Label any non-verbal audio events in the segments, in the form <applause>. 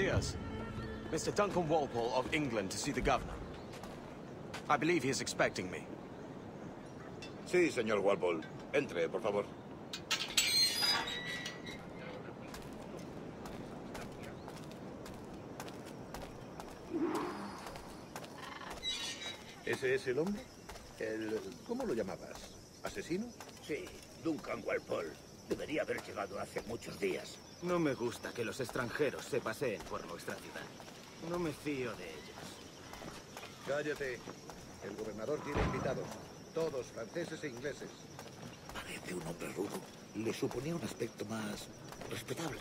Dias. Mr. Duncan Walpole of England to see the governor. I believe he is expecting me. Sí, señor Walpole. Entre, por favor. ¿Ese es el hombre? El... ¿Cómo lo llamabas? ¿Asesino? Sí, Duncan Walpole. Debería haber llegado hace muchos días. No me gusta que los extranjeros se paseen por nuestra ciudad. No me fío de ellos. Cállate. El gobernador tiene invitados. Todos franceses e ingleses. Parece un hombre rudo. Le suponía un aspecto más respetable.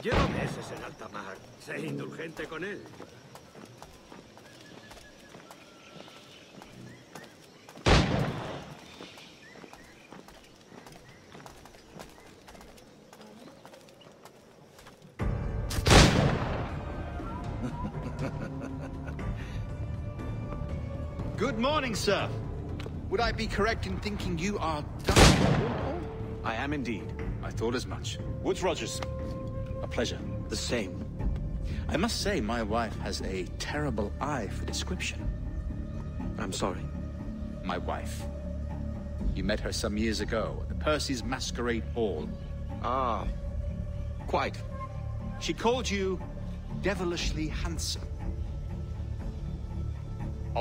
Llevo meses en alta mar. Sé indulgente con él. Morning, sir. Would I be correct in thinking you are Duncan Walpole? I am indeed. I thought as much. Woodes Rogers. A pleasure. The same. I must say, my wife has a terrible eye for description. I'm sorry. My wife. You met her some years ago at the Percy's Masquerade Ball. Ah, quite. She called you devilishly handsome.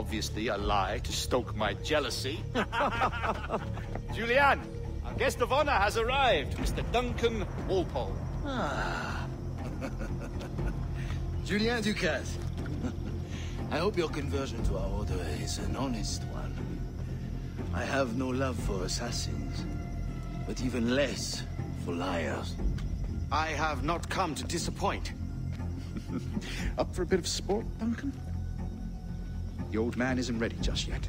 Obviously a lie to stoke my jealousy. <laughs> Julianne, our guest of honor has arrived, Mr. Duncan Walpole. Ah. <laughs> Julien du Casse. <laughs> I hope your conversion to our order is an honest one. I have no love for assassins, but even less for liars. I have not come to disappoint. Up for a bit of sport, Duncan? The old man isn't ready just yet.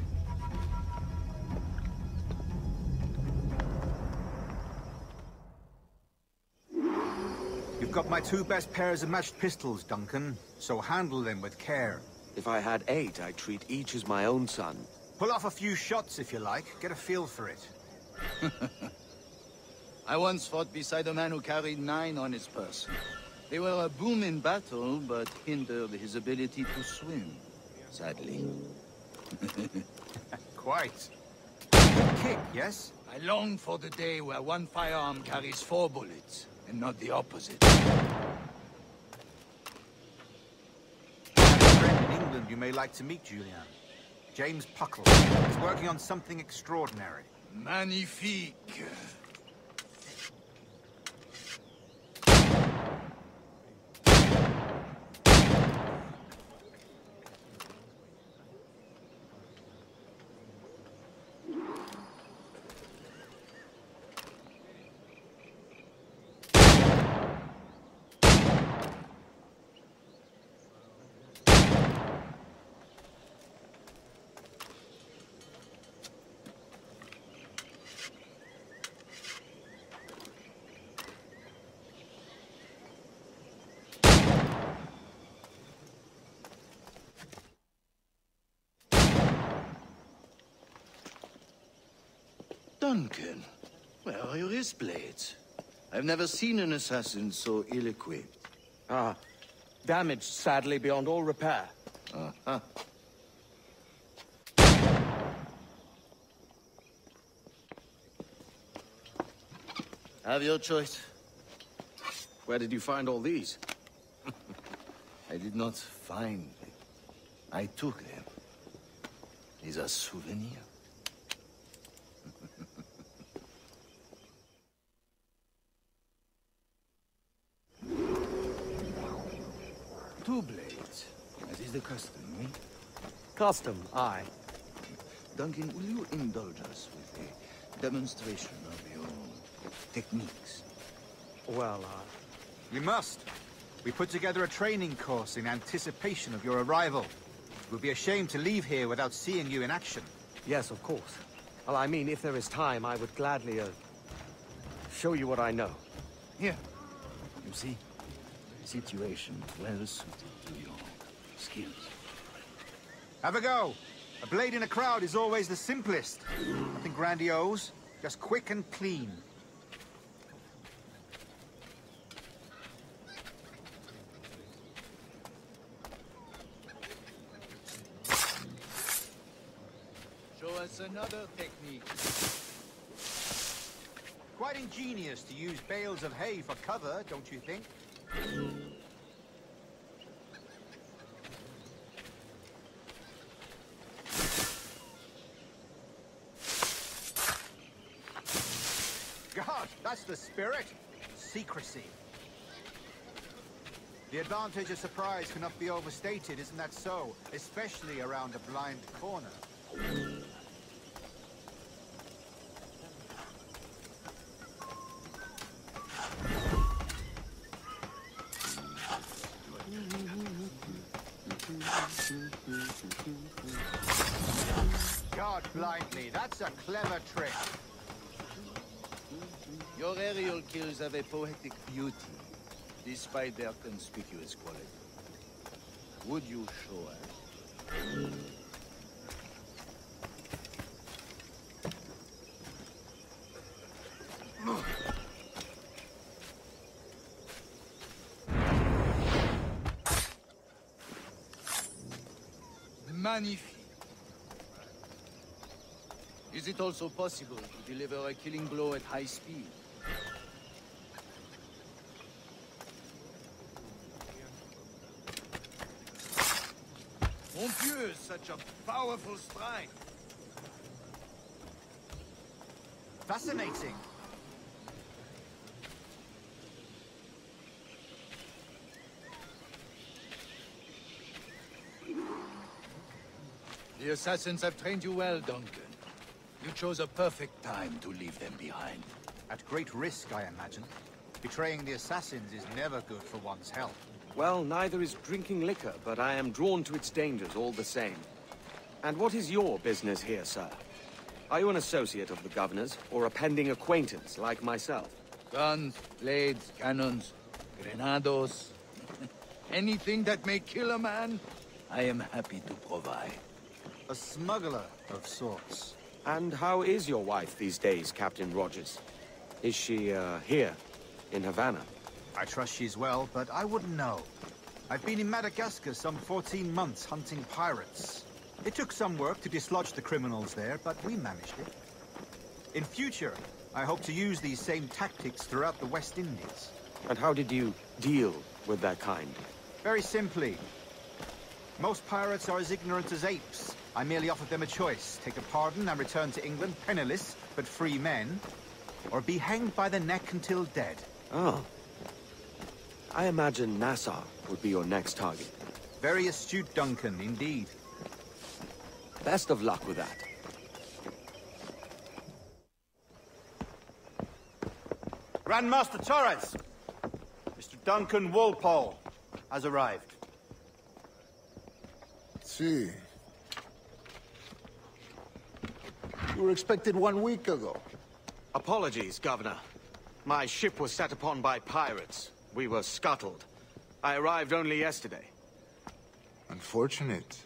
You've got my two best pairs of matched pistols, Duncan, so handle them with care. If I had eight, I'd treat each as my own son. Pull off a few shots if you like, get a feel for it. <laughs> I once fought beside a man who carried nine on his person. They were a boom in battle, but hindered his ability to swim, sadly. <laughs> Quite. Kick, yes? I long for the day where one firearm carries four bullets, and not the opposite. A friend in England you may like to meet, Julian. James Puckle. He's working on something extraordinary. Magnifique. Duncan, where are your wrist blades? I've never seen an assassin so ill-equipped. Ah, damaged sadly beyond all repair. Uh-huh. Have your choice. Where did you find all these? <laughs> I did not find them. I took them. These are souvenirs. Two blades, as is the custom, eh? Custom, aye. Duncan, will you indulge us with a demonstration of your techniques? Well, uh, You must. We put together a training course in anticipation of your arrival. It would be a shame to leave here without seeing you in action. yes, of course. Well, I mean, if there is time, I would gladly, uh, show you what I know. Here. You see? the Situation well suited to your skills. Have a go. A blade in a crowd is always the simplest. Nothing grandiose, just quick and clean. Show us another technique. Quite ingenious to use bales of hay for cover, don't you think? That's the spirit. Secrecy. The advantage of surprise cannot be overstated, isn't that so? Especially around a blind corner. God blind me, that's a clever trick. Your aerial kills have a poetic beauty, despite their conspicuous quality. Would you show us? Magnifique. Is it also possible to deliver a killing blow at high speed? Such a powerful strike! Fascinating. The assassins have trained you well, Duncan. You chose a perfect time to leave them behind. At great risk, I imagine. Betraying the assassins is never good for one's health. Well, neither is drinking liquor, but I am drawn to its dangers all the same. And what is your business here, sir? Are you an associate of the governor's, or a pending acquaintance like myself? Guns, blades, cannons, grenados. <laughs> Anything that may kill a man, I am happy to provide. A smuggler of sorts. And how is your wife these days, Captain Rogers? Is she, uh, here, in Havana? I trust she's well, but I wouldn't know. I've been in Madagascar some 14 months hunting pirates. It took some work to dislodge the criminals there, but we managed it. In future, I hope to use these same tactics throughout the West Indies. And how did you deal with that kind? Very simply. Most pirates are as ignorant as apes. I merely offered them a choice. Take a pardon and return to England penniless, but free men. Or be hanged by the neck until dead. Oh. I imagine Nassau would be your next target. Very astute, Duncan, indeed. Best of luck with that. Grandmaster Torres! Mr. Duncan Walpole has arrived. See. You were expected one week ago. Apologies, Governor. My ship was set upon by pirates. We were scuttled. I arrived only yesterday. Unfortunate.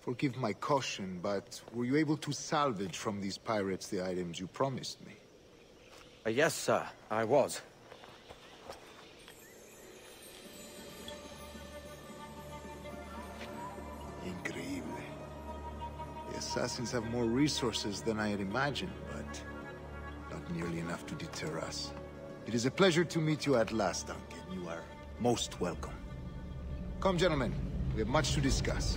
Forgive my caution, but were you able to salvage from these pirates the items you promised me? Uh, yes, sir, I was. Increíble. The assassins have more resources than I had imagined, but not nearly enough to deter us. It is a pleasure to meet you at last, Duncan. You are most welcome. Come, gentlemen. We have much to discuss.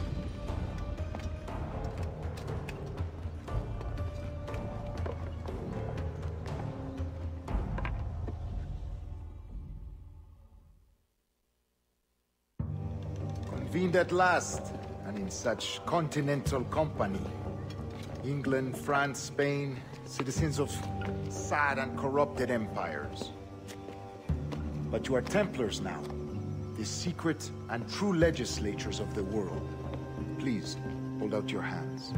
Convened at last, and in such continental company. England, France, Spain, citizens of sad and corrupted empires. But you are Templars now, the secret and true legislatures of the world. Please, hold out your hands.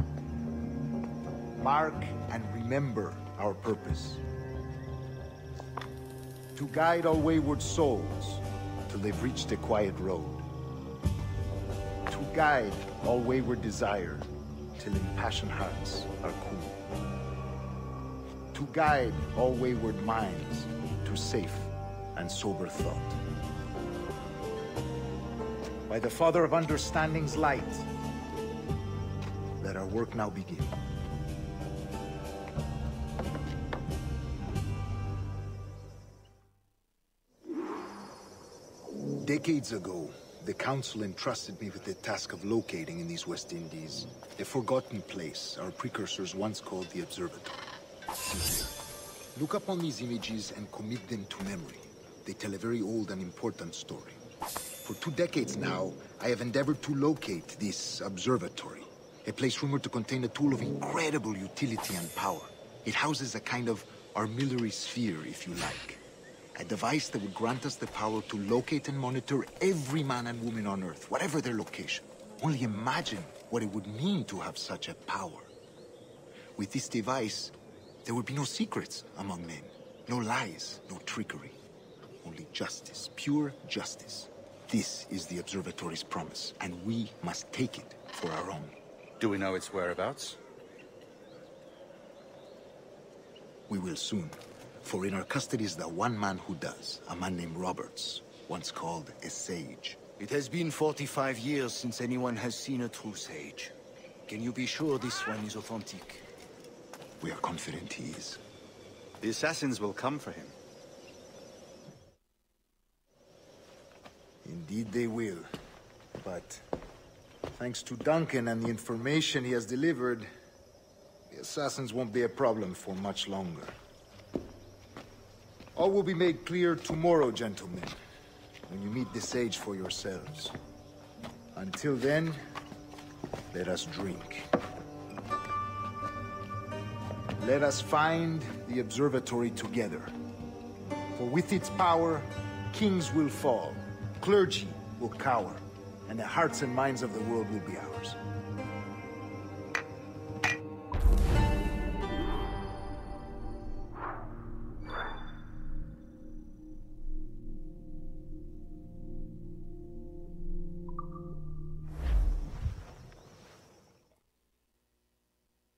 Mark and remember our purpose. To guide all wayward souls till they've reached a quiet road. To guide all wayward desire till impassioned hearts are cool. To guide all wayward minds to safe and sober thought. By the Father of Understanding's light, let our work now begin. Decades ago, the Council entrusted me with the task of locating in these West Indies a forgotten place our precursors once called the Observatory. Look upon these images and commit them to memory. They tell a very old and important story. For two decades now, I have endeavored to locate this observatory. A place rumored to contain a tool of incredible utility and power. It houses a kind of armillary sphere, if you like. A device that would grant us the power to locate and monitor every man and woman on Earth, whatever their location. Only imagine what it would mean to have such a power. With this device, there would be no secrets among men. No lies, no trickery. Only justice, pure justice. This is the Observatory's promise, and we must take it for our own. Do we know its whereabouts? We will soon. For in our custody is the one man who does, a man named Roberts, once called a sage. It has been 45 years since anyone has seen a true sage. Can you be sure this one is authentic? We are confident he is. The assassins will come for him. Indeed they will. But thanks to Duncan and the information he has delivered, the assassins won't be a problem for much longer. All will be made clear tomorrow, gentlemen, when you meet the sage for yourselves. Until then, let us drink. Let us find the observatory together. For with its power, kings will fall, clergy will cower, and the hearts and minds of the world will be ours.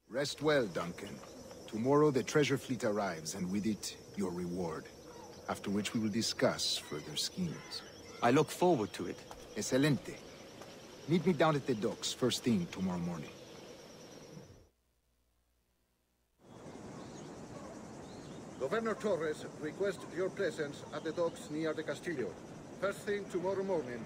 Rest well, Duncan. Tomorrow the treasure fleet arrives, and with it, your reward. After which we will discuss further schemes. I look forward to it. Excelente. Meet me down at the docks first thing tomorrow morning. Governor Torres requests your presence at the docks near the Castillo. First thing tomorrow morning.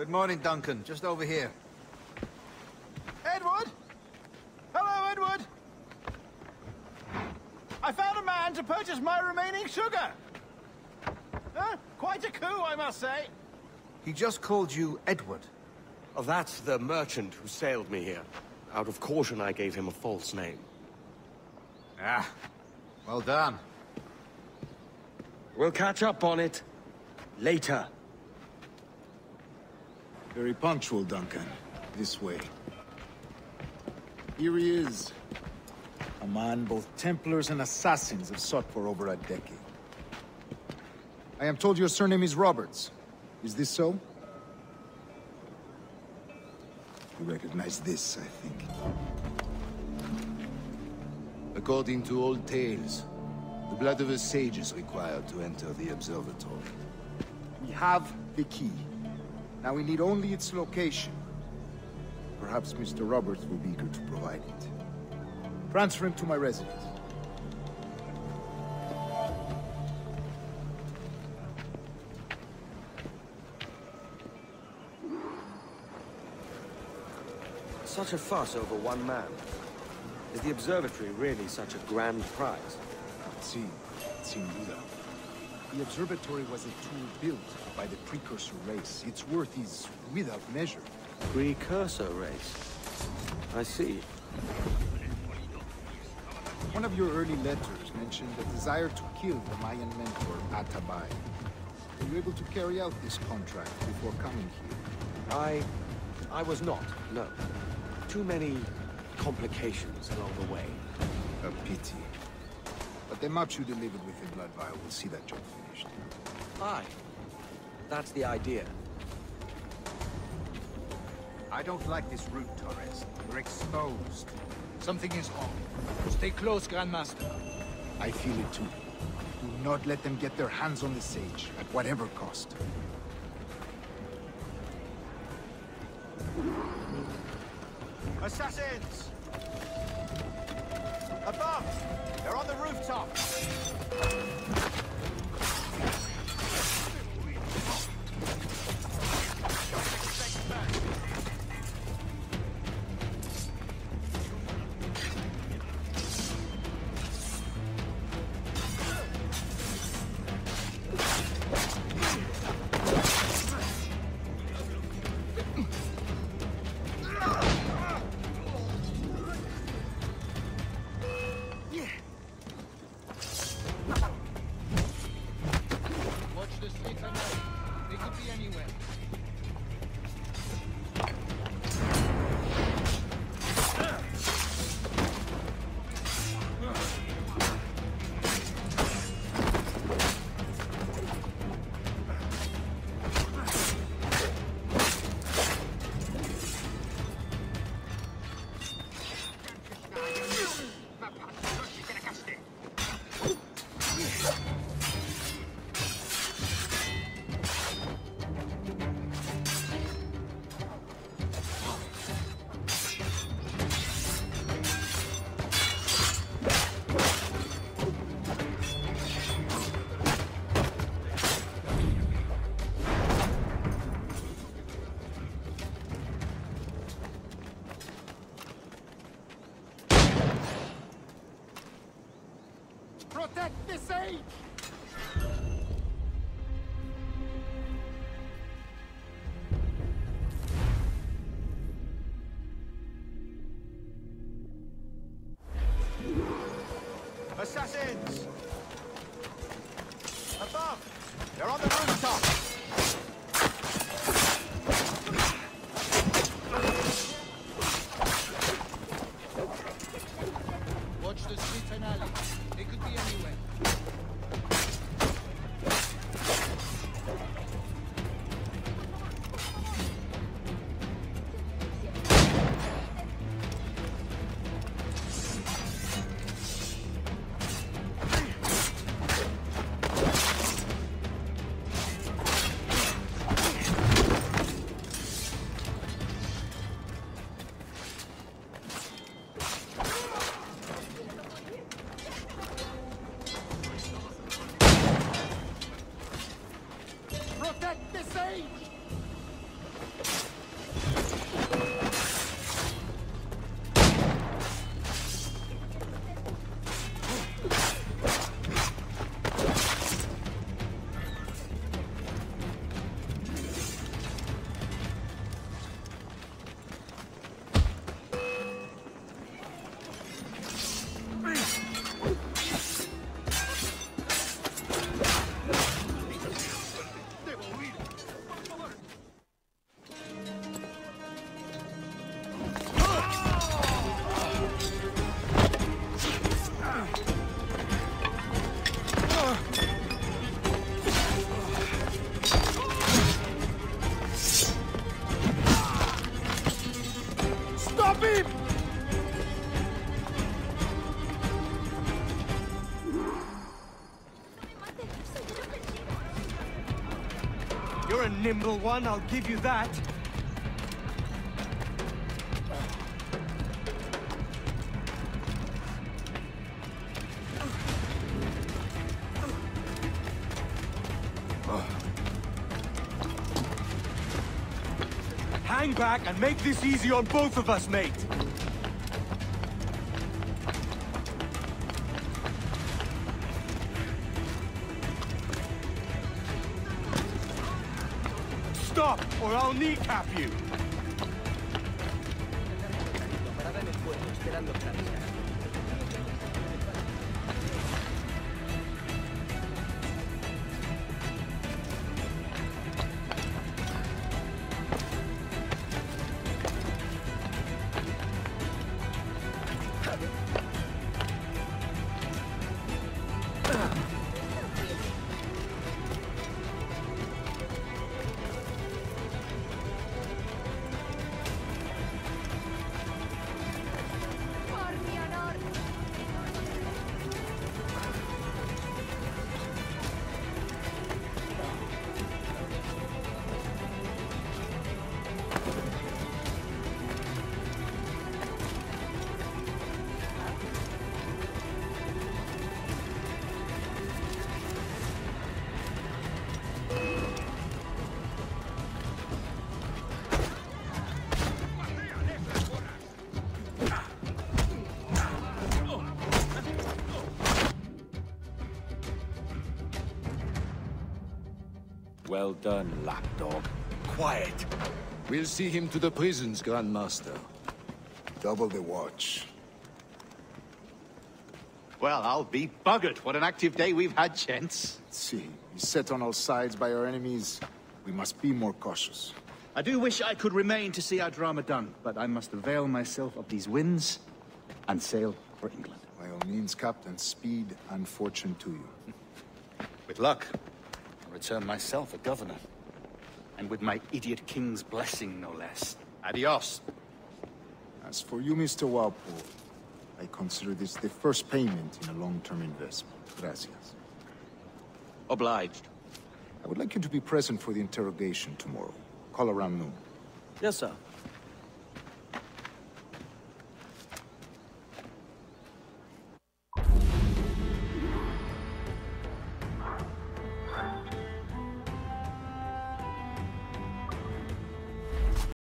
Good morning, Duncan. Just over here. Edward? Hello, Edward! I found a man to purchase my remaining sugar! Huh? Quite a coup, I must say. He just called you Edward. Oh, that's the merchant who sailed me here. Out of caution, I gave him a false name. Ah, well done. We'll catch up on it. Later. Very punctual, Duncan. This way. Here he is. A man both Templars and Assassins have sought for over a decade. I am told your surname is Roberts. Is this so? You recognize this, I think. According to old tales, the blood of a sage is required to enter the observatory. We have the key. Now we need only its location. Perhaps Mr. Roberts will be eager to provide it. Transfer him to my residence. Such a fuss over one man. Is the observatory really such a grand prize? Si, sin duda. The observatory was a tool built by the precursor race. Its worth is without measure. Precursor race. I see. One of your early letters mentioned the desire to kill the Mayan mentor, Atabay. Were you able to carry out this contract before coming here? I... I was not, no. Too many complications along the way. A pity. The map you delivered with the blood vial will see that job finished. Aye. That's the idea. I don't like this route, Torres. We're exposed. Something is wrong. Stay close, Grandmaster. I feel it too. Do not let them get their hands on the sage, at whatever cost. Assassins! はい。Nimble one, I'll give you that. Hang back and make this easy on both of us, mate. Or I'll kneecap you. Done, lapdog. Quiet. We'll see him to the prisons, Grandmaster. Double the watch. Well, I'll be buggered. What an active day we've had, gents. Let's see. He's set on all sides by our enemies. We must be more cautious. I do wish I could remain to see our drama done, but I must avail myself of these winds and sail for England. By all means, Captain, speed and fortune to you. With luck, I'll return myself a governor. And with my idiot king's blessing, no less. Adios. As for you, Mr. Walpole, I consider this the first payment in a long-term investment. Gracias. Obliged. I would like you to be present for the interrogation tomorrow. Call around noon. Yes, sir.